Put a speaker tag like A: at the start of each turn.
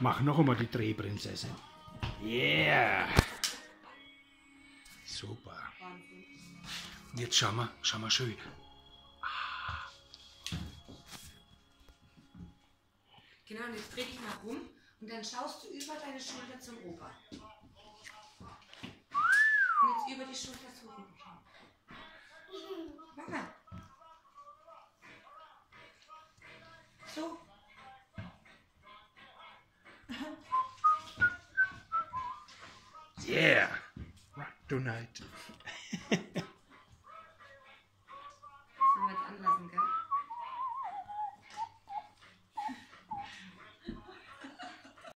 A: Mach noch einmal die Drehprinzessin. Yeah. Super. Und jetzt schau mal, schau mal schön.
B: Genau, und jetzt dreh dich mal rum und dann schaust du über deine Schulter zum Opa. Und jetzt über die Schulter zu Opa schauen. Mach mal. So.
A: Yeah. Rock tonight.